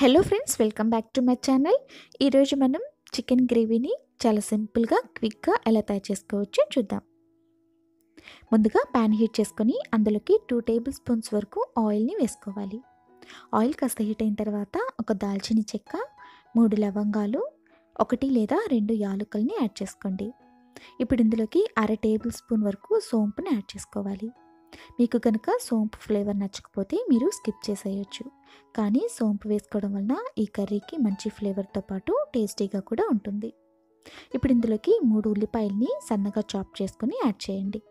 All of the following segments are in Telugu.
Hello friends welcome back to my channel ఈరోజు మనం చికెన్ గ్రేవీని చాలా సింపుల్గా క్విక్గా ఎలా తయారు చేసుకోవచ్చో చూద్దాం. ముందుగా ప్యాన్ హీట్ చేసుకొని అందులోకి టూ టేబుల్ స్పూన్స్ వరకు ఆయిల్ని వేసుకోవాలి. ఆయిల్ కాస్త హీట్ అయిన తర్వాత ఒక దాల్చిన చెక్క మూడు లవంగాలు ఒకటి లేదా రెండు యాలకుల్ని యాడ్ చేసుకోండి. ఇప్పుడు ఇందులోకి అర టేబుల్ స్పూన్ వరకు సోంపుని యాడ్ చేసుకోవాలి. మీకు కనుక సోంపు ఫ్లేవర్ నచ్చకపోతే మీరు స్కిప్ చేసేయచ్చు. కానీ సోంపు వేసుకోవడం వలన ఈ కర్రీకి మంచి ఫ్లేవర్తో పాటు టేస్టీగా కూడా ఉంటుంది. ఇప్పుడు ఇందులోకి మూడు ఉల్లిపాయల్ని సన్నగా చాప్ చేసుకొని యాడ్ చేయండి.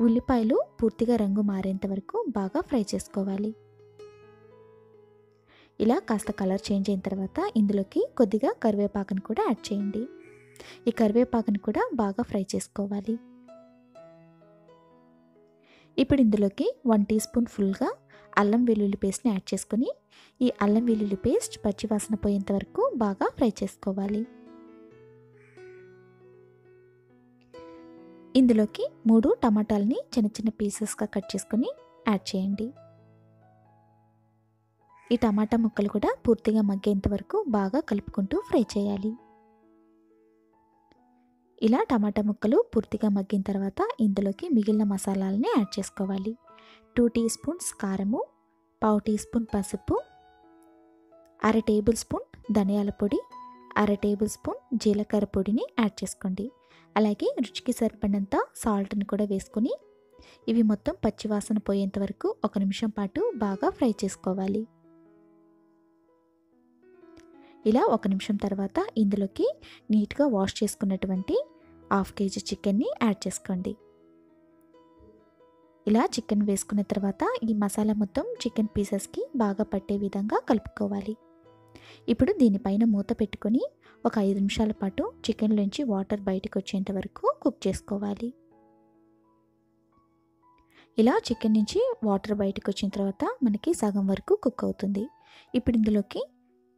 ఉల్లిపాయలు పూర్తిగా రంగు మారేంత వరకు బాగా ఫ్రై చేసుకోవాలి. ఇలా కాస్త కలర్ చేంజ్ అయిన తర్వాత ఇందులోకి కొద్దిగా కరివేపాకును కూడా యాడ్ చేయండి. ఈ కరివేపాకును కూడా బాగా ఫ్రై చేసుకోవాలి. ఇప్పుడు ఇందులోకి వన్ టీ స్పూన్ ఫుల్గా అల్లం వెల్లుల్లి పేస్ట్ని యాడ్ చేసుకొని ఈ అల్లం వెల్లుల్లి పేస్ట్ పచ్చివాసన పోయేంత వరకు బాగా ఫ్రై చేసుకోవాలి. ఇందులోకి మూడు టమాటాలని చిన్న చిన్న పీసెస్గా కట్ చేసుకొని యాడ్ చేయండి. ఈ టమాటా ముక్కలు కూడా పూర్తిగా మగ్గేంత వరకు బాగా కలుపుకుంటూ ఫ్రై చేయాలి. ఇలా టమాటా ముక్కలు పూర్తిగా మగ్గిన తర్వాత ఇందులోకి మిగిలిన మసాలాలని యాడ్ చేసుకోవాలి. టూ టీ స్పూన్స్ కారము పావు టీ స్పూన్ పసుపు అర టేబుల్ స్పూన్ ధనియాల పొడి అర టేబుల్ స్పూన్ జీలకర్ర పొడిని యాడ్ చేసుకోండి. అలాగే రుచికి సరిపడినంత సాల్ట్ని కూడా వేసుకొని ఇవి మొత్తం పచ్చివాసన పోయేంత వరకు ఒక నిమిషం పాటు బాగా ఫ్రై చేసుకోవాలి. ఇలా ఒక నిమిషం తర్వాత ఇందులోకి నీట్గా వాష్ చేసుకున్నటువంటి హాఫ్ కేజీ చికెన్ని యాడ్ చేసుకోండి. ఇలా చికెన్ వేసుకున్న తర్వాత ఈ మసాలా మొత్తం చికెన్ పీసెస్కి బాగా పట్టే విధంగా కలుపుకోవాలి. ఇప్పుడు దీనిపైన మూత పెట్టుకొని ఒక ఐదు నిమిషాల పాటు చికెన్లోంచి వాటర్ బయటకు వచ్చేంత వరకు కుక్ చేసుకోవాలి. ఇలా చికెన్ నుంచి వాటర్ బయటకు వచ్చిన తర్వాత మనకి సగం వరకు కుక్ అవుతుంది. ఇప్పుడు ఇందులోకి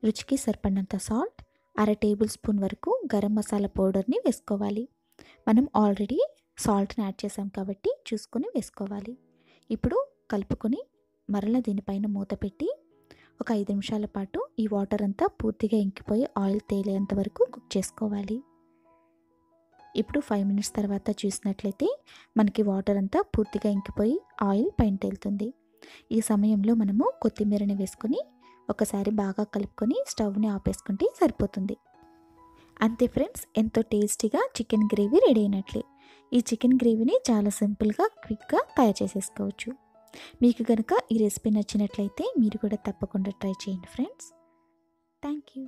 రుచికి సరిపడినంత సాల్ట్ అర టేబుల్ స్పూన్ వరకు గరం మసాలా పౌడర్ని వేసుకోవాలి. మనం ఆల్రెడీ సాల్ట్ని యాడ్ చేసాం కాబట్టి చూసుకొని వేసుకోవాలి. ఇప్పుడు కలుపుకొని మరలా దీనిపైన మూత పెట్టి ఒక ఐదు నిమిషాల పాటు ఈ వాటర్ అంతా పూర్తిగా ఇంకిపోయి ఆయిల్ తేలేంత వరకు కుక్ చేసుకోవాలి. ఇప్పుడు ఫైవ్ మినిట్స్ తర్వాత చూసినట్లయితే మనకి వాటర్ అంతా పూర్తిగా ఇంకిపోయి ఆయిల్ పైన తేలుతుంది. ఈ సమయంలో మనము కొత్తిమీరని వేసుకొని ఒకసారి బాగా కలుపుకొని స్టవ్ని ఆపేసుకుంటే సరిపోతుంది. అంతే ఫ్రెండ్స్ ఎంతో టేస్టీగా చికెన్ గ్రేవీ రెడీ అయినట్లే. ఈ చికెన్ గ్రేవీని చాలా సింపుల్గా క్విక్గా తయారు చేసేసుకోవచ్చు. మీకు కనుక ఈ రెసిపీ నచ్చినట్లయితే మీరు కూడా తప్పకుండా ట్రై చేయండి ఫ్రెండ్స్. Thank you.